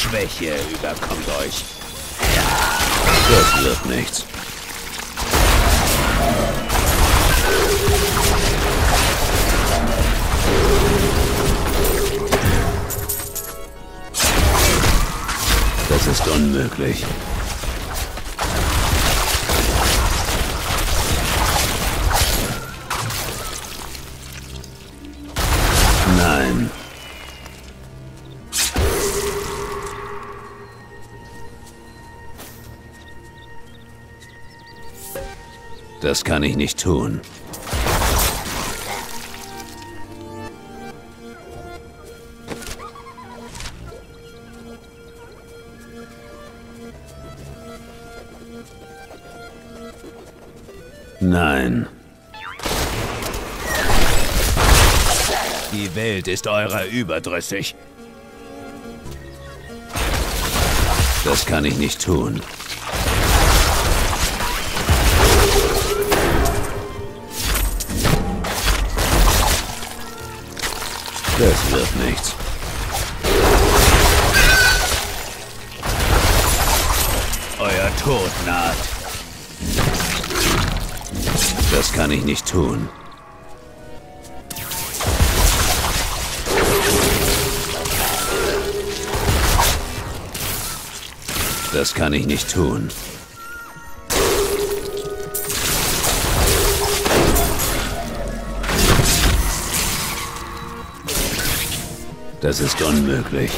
Schwäche überkommt euch. Das wird nichts. Das ist unmöglich. Nein. Das kann ich nicht tun. Nein. Die Welt ist eurer überdrüssig. Das kann ich nicht tun. Das wird nichts. Euer Tod naht. Das kann ich nicht tun. Das kann ich nicht tun. Das ist unmöglich.